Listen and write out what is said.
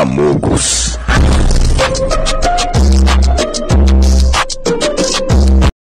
Amogos.